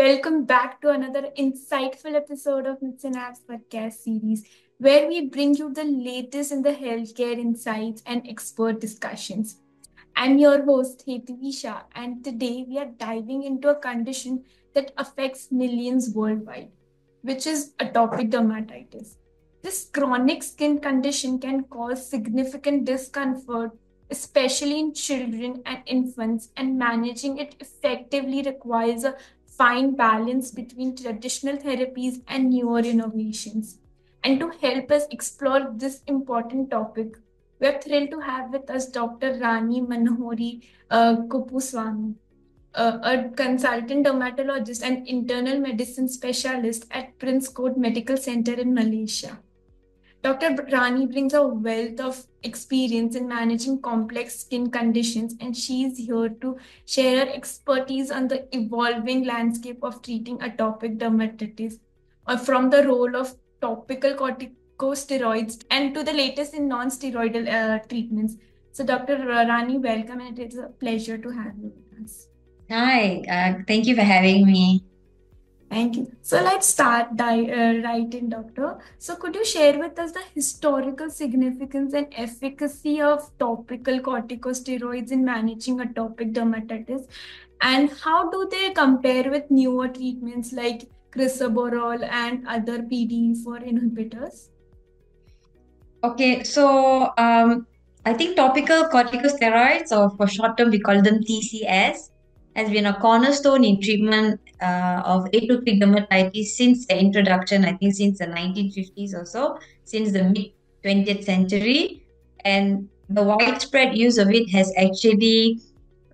Welcome back to another insightful episode of Apps podcast series, where we bring you the latest in the healthcare insights and expert discussions. I'm your host, Hetvi Shah, and today we are diving into a condition that affects millions worldwide, which is atopic dermatitis. This chronic skin condition can cause significant discomfort, especially in children and infants, and managing it effectively requires a fine balance between traditional therapies and newer innovations. And to help us explore this important topic, we are thrilled to have with us Dr. Rani Manohari uh, Kuppusamy, uh, a consultant dermatologist and internal medicine specialist at Prince Court Medical Center in Malaysia. Dr. Rani brings a wealth of experience in managing complex skin conditions, and she is here to share her expertise on the evolving landscape of treating atopic dermatitis, uh, from the role of topical corticosteroids and to the latest in non-steroidal uh, treatments. So, Dr. Rani, welcome, and it is a pleasure to have you with us. Hi, uh, thank you for having me. Thank you. So let's start di- uh, right in, Doctor. So could you share with us the historical significance and efficacy of topical corticosteroids in managing atopic dermatitis, and how do they compare with newer treatments like crisaborole and other PDE4 inhibitors? Okay, so um, I think topical corticosteroids, or for short term we call them TCS, has been a cornerstone in treatment uh, of atopic dermatitis since the introduction, I think since the 1950s or so, since the mid 20th century. And the widespread use of it has actually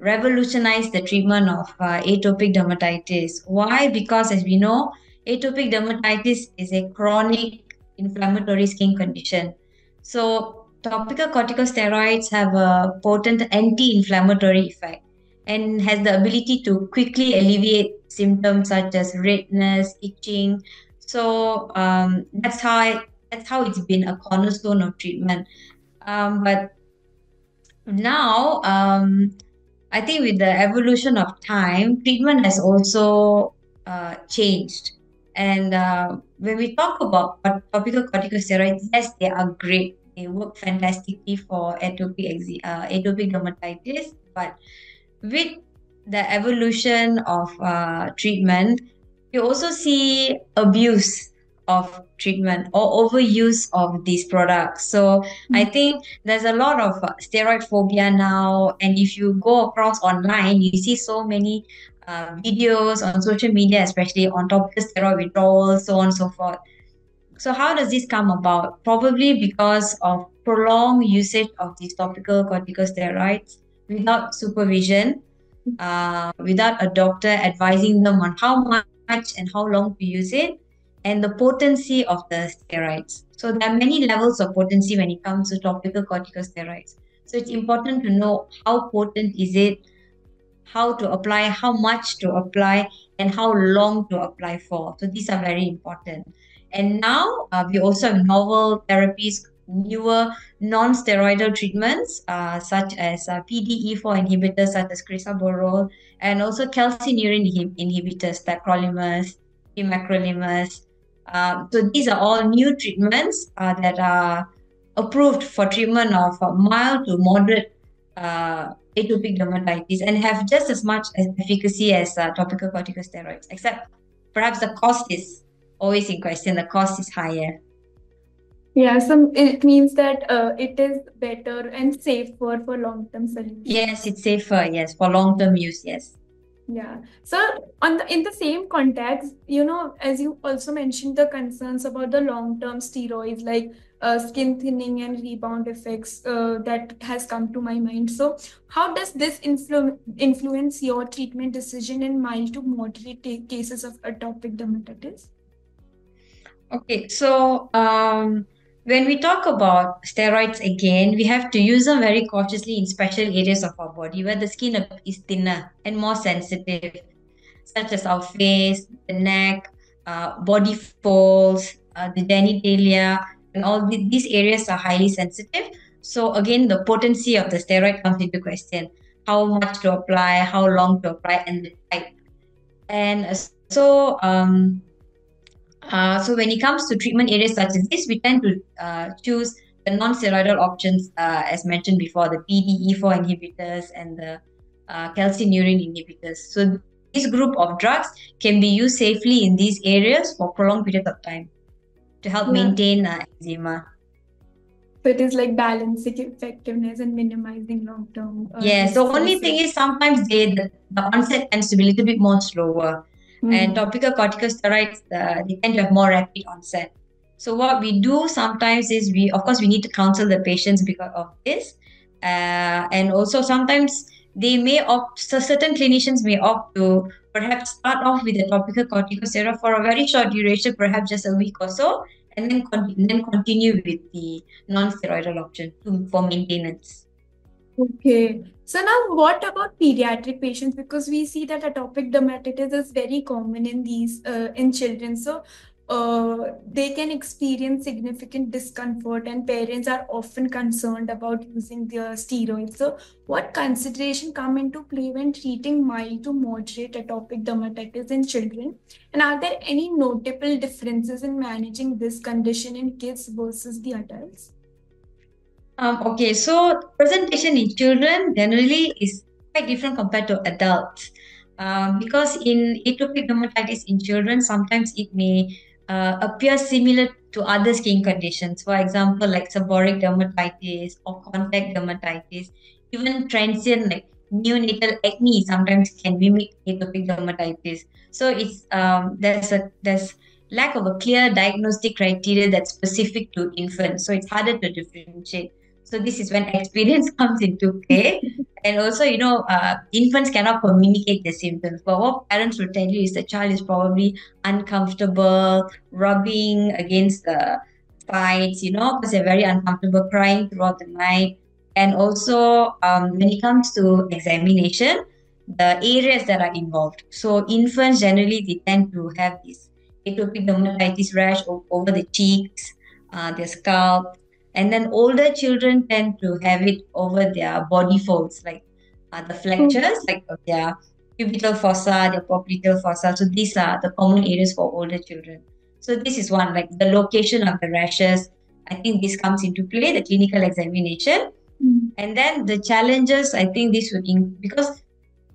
revolutionized the treatment of uh, atopic dermatitis. Why? Because as we know, atopic dermatitis is a chronic inflammatory skin condition. So, topical corticosteroids have a potent anti inflammatory effect and has the ability to quickly alleviate symptoms such as redness, itching. So um, that's how I, that's how it's been a cornerstone of treatment. Um, but now, um, I think with the evolution of time, treatment has also uh, changed. And uh, when we talk about topical corticosteroids, yes, they are great. They work fantastically for atopic, uh, atopic dermatitis, but with the evolution of uh, treatment, you also see abuse of treatment or overuse of these products. So mm-hmm. I think there's a lot of uh, steroid phobia now. And if you go across online, you see so many uh, videos on social media, especially on topical steroid withdrawal, so on and so forth. So how does this come about? Probably because of prolonged usage of these topical corticosteroids without supervision, uh, without a doctor advising them on how much and how long to use it, and the potency of the steroids. So there are many levels of potency when it comes to topical corticosteroids. So it's important to know how potent is it, how to apply, how much to apply, and how long to apply for. So these are very important. And now uh, we also have novel therapies newer non-steroidal treatments uh, such as uh, PDE4 inhibitors such as crisaborole and also calcineurin inhibitors tacrolimus, pimecrolimus. Uh, so these are all new treatments uh, that are approved for treatment of mild to moderate uh, atopic dermatitis and have just as much efficacy as topical corticosteroids, except perhaps the cost is always in question. The cost is higher. Yeah, so it means that uh, it is better and safer for long-term solutions. Yes, it's safer. Yes, for long-term use. Yes. Yeah. So on the in the same context, you know, as you also mentioned the concerns about the long-term steroids like uh, skin thinning and rebound effects uh, that has come to my mind. So how does this influ- influence your treatment decision in mild to moderate cases of atopic dermatitis? Okay, so um, when we talk about steroids again, we have to use them very cautiously in special areas of our body where the skin is thinner and more sensitive, such as our face, the neck, uh, body folds, uh, the genitalia, and all the, these areas are highly sensitive. So again, the potency of the steroid comes into question: how much to apply, how long to apply, and the type. And So, um, uh, so when it comes to treatment areas such as this, we tend to uh, choose the non-steroidal options, uh, as mentioned before, the PDE4 inhibitors and the uh, calcineurin inhibitors. So this group of drugs can be used safely in these areas for prolonged periods of time to help yeah. maintain uh, eczema. So it is like balancing effectiveness and minimizing long term. Uh, yes, the only thing is sometimes they, the, the onset tends to be a little bit more slower. Mm. And topical corticosteroids, uh, they tend to have more rapid onset. So what we do sometimes is we, of course, we need to counsel the patients because of this. Uh, and also sometimes they may opt, so certain clinicians may opt to perhaps start off with a topical corticosteroid for a very short duration, perhaps just a week or so, and then, con- then continue with the non-steroidal option to, for maintenance. Okay. So now what about pediatric patients? Because we see that atopic dermatitis is very common in these uh, in children. So uh, they can experience significant discomfort and parents are often concerned about using their steroids so what consideration come into play when treating mild to moderate atopic dermatitis in children and are there any notable differences in managing this condition in kids versus the adults um, okay so presentation in children generally is quite different compared to adults um, because in atopic dermatitis in children sometimes it may uh, appear similar to other skin conditions. For example, like seborrheic dermatitis or contact dermatitis, even transient like neonatal acne sometimes can mimic atopic dermatitis. So it's um, there's a there's lack of a clear diagnostic criteria that's specific to infants. So it's harder to differentiate. So this is when experience comes into play. and also, you know, uh, infants cannot communicate the symptoms. But what parents will tell you is the child is probably uncomfortable, rubbing against the sides, you know, because they're very uncomfortable, crying throughout the night. And also, um, when it comes to examination, the areas that are involved. So infants generally they tend to have this atopic dermatitis rash over the cheeks, uh, their scalp, and then older children tend to have it over their body folds, like uh, the flexures, like their cubital fossa, their popliteal fossa. So these are the common areas for older children. So this is one, like the location of the rashes. I think this comes into play, the clinical examination. Mm. And then the challenges, I think this would, in, because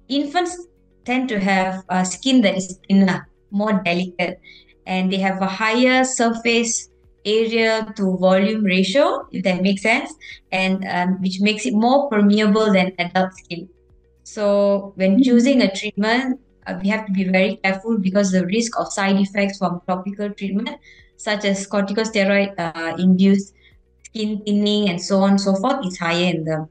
infants tend to have a skin that is thinner, more delicate, and they have a higher surface area to volume ratio, if that makes sense, and um, which makes it more permeable than adult skin. So when mm-hmm. choosing a treatment, uh, we have to be very careful because the risk of side effects from topical treatment, such as corticosteroid uh, induced skin thinning and so on and so forth, is higher in them.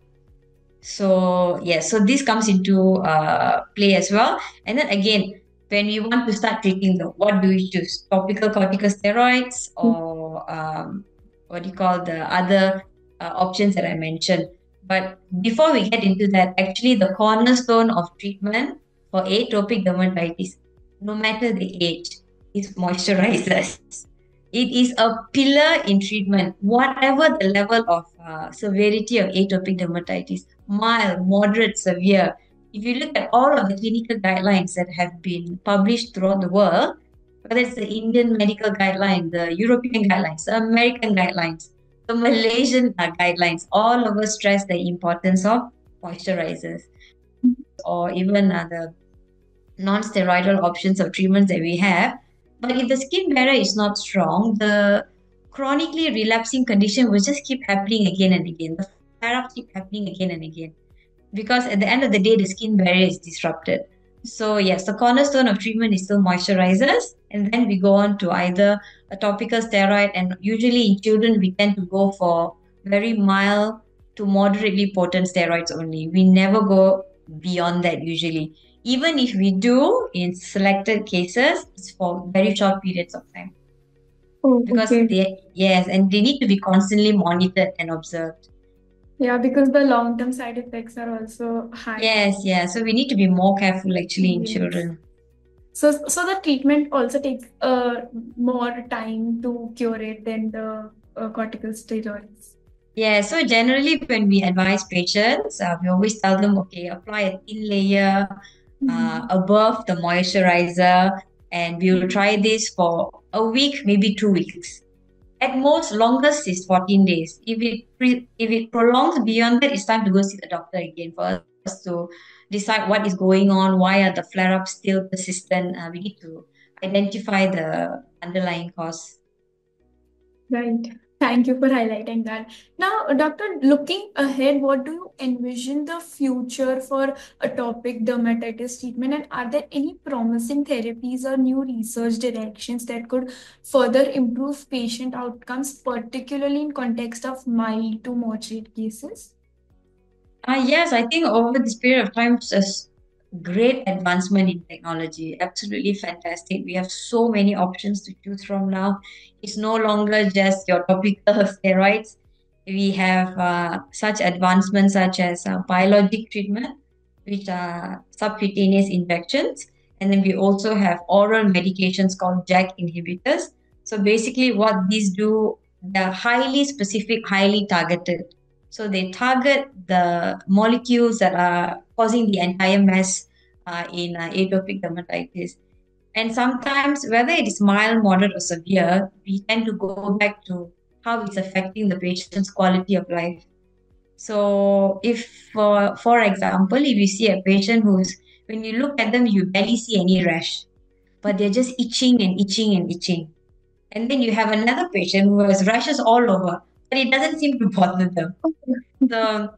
So yeah, so this comes into uh, play as well. And then again, when we want to start treating them, what do we choose? Topical corticosteroids or um, what do you call the other uh, options that I mentioned? But before we get into that, actually, the cornerstone of treatment for atopic dermatitis, no matter the age, is moisturizers. It is a pillar in treatment, whatever the level of uh, severity of atopic dermatitis, mild, moderate, severe if you look at all of the clinical guidelines that have been published throughout the world, whether it's the Indian medical guidelines, the European guidelines, the American guidelines, the Malaysian guidelines, all of us stress the importance of moisturizers or even other non-steroidal options of treatments that we have. But if the skin barrier is not strong, the chronically relapsing condition will just keep happening again and again. The flare-ups keep happening again and again because at the end of the day, the skin barrier is disrupted. So yes, the cornerstone of treatment is still moisturizers, and then we go on to either a topical steroid, and usually in children we tend to go for very mild to moderately potent steroids only. We never go beyond that usually. Even if we do in selected cases, it's for very short periods of time. Oh, because okay. they yes, and they need to be constantly monitored and observed. Yeah, because the long-term side effects are also high. Yes, yeah. So we need to be more careful actually in Yes. children. So, so the treatment also takes uh, more time to cure it than the uh, corticosteroids. Yeah, so generally when we advise patients, uh, we always tell them, okay, apply a thin layer uh, Mhm. above the moisturizer and we will try this for a week, maybe two weeks. At most, longest is 14 days. If it pre- if it prolongs beyond that, it's time to go see the doctor again for us to decide what is going on. Why are the flare ups still persistent? Uh, we need to identify the underlying cause. Right. Thank you for highlighting that. Now, Doctor, looking ahead, what do you envision the future for atopic dermatitis treatment? And are there any promising therapies or new research directions that could further improve patient outcomes, particularly in context of mild to moderate cases? Uh, yes, I think over this period of time, great advancement in technology. Absolutely fantastic. We have so many options to choose from now. It's no longer just your topical steroids. We have uh, such advancements such as uh, biologic treatment, which are subcutaneous injections. And then we also have oral medications called JAK inhibitors. So basically, what these do, they're highly specific, highly targeted. So they target the molecules that are causing the entire mess uh, in uh, atopic dermatitis. And sometimes, whether it is mild, moderate, or severe, we tend to go back to how it's affecting the patient's quality of life. So, if, for, for example, if you see a patient who's, when you look at them, you barely see any rash, but they're just itching and itching and itching. And then you have another patient who has rashes all over, but it doesn't seem to bother them. So,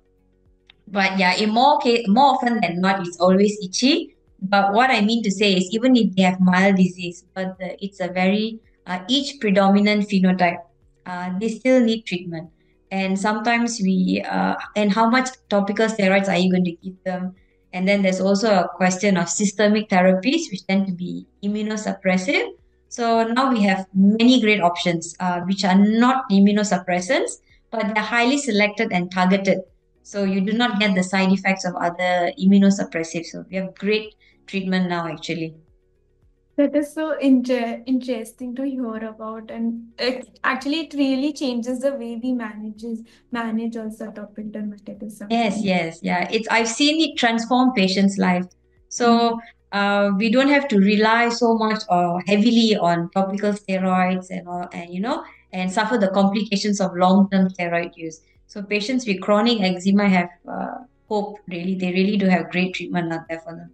but yeah, in more case, more often than not, it's always itchy. But what I mean to say is, even if they have mild disease, but the, it's a very uh, itch predominant phenotype, uh, they still need treatment. And sometimes we, uh, and how much topical steroids are you going to give them? And then there's also a question of systemic therapies, which tend to be immunosuppressive. So now we have many great options, uh, which are not immunosuppressants, but they're highly selected and targeted. So you do not get the side effects of other immunosuppressives. So we have great treatment now, actually. That is so inter- interesting to hear about, and it, actually, it really changes the way we manages manage also atopic dermatitis. Yes, yes, yeah. It's I've seen it transform patients' life. So uh, we don't have to rely so much or heavily on topical steroids and all, and you know, and suffer the complications of long-term steroid use. So patients with chronic eczema have uh, hope. Really, they really do have great treatment out there for them.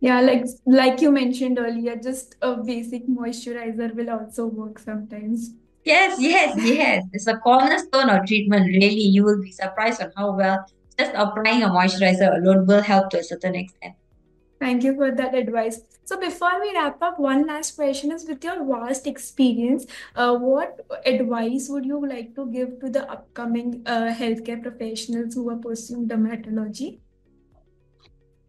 Yeah, like like you mentioned earlier, just a basic moisturizer will also work sometimes. Yes, yes, yes. It's a cornerstone of treatment. Really, you will be surprised on how well just applying a moisturizer alone will help to a certain extent. Thank you for that advice. So before we wrap up, one last question is with your vast experience, uh, what advice would you like to give to the upcoming uh, healthcare professionals who are pursuing dermatology?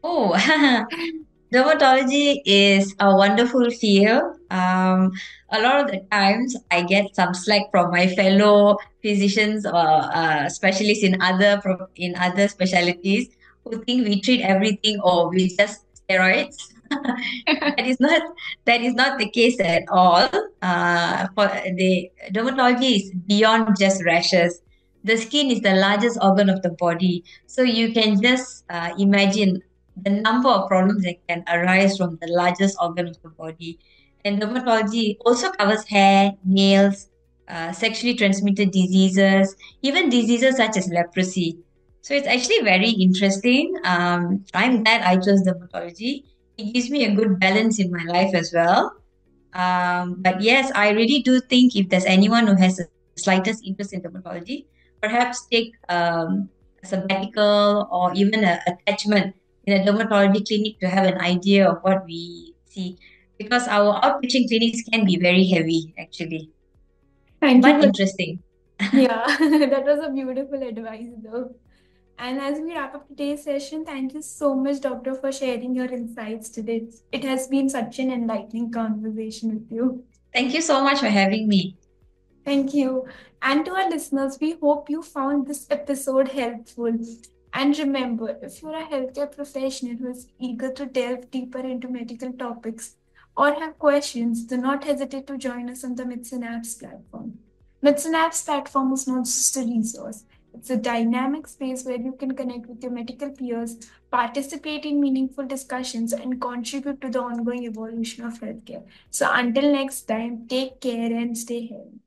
Oh, dermatology is a wonderful field. Um, a lot of the times I get some slack from my fellow physicians or uh, specialists in other in other specialties who think we treat everything or we just steroids. that is not that is not the case at all. Uh, for the dermatology is beyond just rashes. The skin is the largest organ of the body, so you can just uh, imagine the number of problems that can arise from the largest organ of the body. And dermatology also covers hair, nails, uh, sexually transmitted diseases, even diseases such as leprosy. So it's actually very interesting. Um, I'm glad I chose dermatology. It gives me a good balance in my life as well. Um, but yes, I really do think if there's anyone who has the slightest interest in dermatology, perhaps take um, a sabbatical or even an attachment in a dermatology clinic to have an idea of what we see. Because our outpatient clinics can be very heavy, actually. Thank but you. interesting. yeah, that was a beautiful advice, though. And as we wrap up today's session, thank you so much, Doctor, for sharing your insights today. It has been such an enlightening conversation with you. Thank you so much for having me. Thank you. And to our listeners, we hope you found this episode helpful. And remember, if you're a healthcare professional who is eager to delve deeper into medical topics or have questions, do not hesitate to join us on the MedSynapse platform. MedSynapse platform is not just a resource, it's a dynamic space where you can connect with your medical peers, participate in meaningful discussions, and contribute to the ongoing evolution of healthcare. So, until next time, take care and stay healthy.